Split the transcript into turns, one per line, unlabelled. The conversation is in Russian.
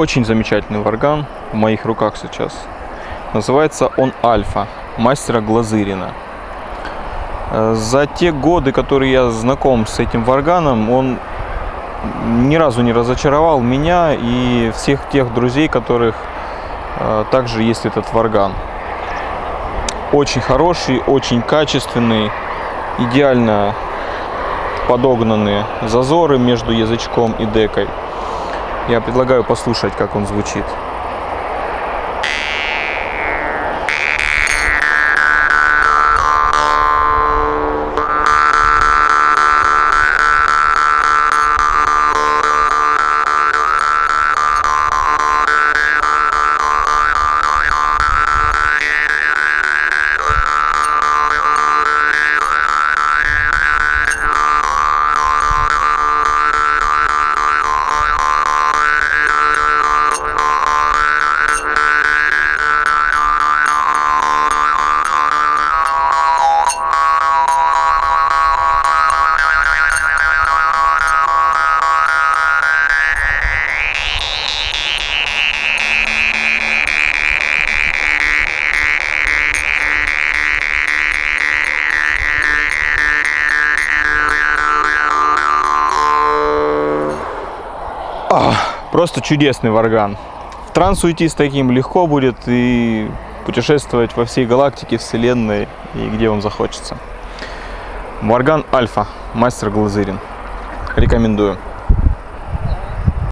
Очень замечательный варган в моих руках сейчас. Называется он Альфа, мастера Глазырина. Э, за те годы, которые я знаком с этим варганом, он ни разу не разочаровал меня и всех тех друзей, которых э, также есть этот варган. Очень хороший, очень качественный, идеально подогнаны зазоры между язычком и декой. Я предлагаю послушать, как он звучит. Просто чудесный варган. В транс уйти с таким легко будет и путешествовать во всей галактике, вселенной и где вам захочется. Варган Альфа, мастер Глазырин. Рекомендую.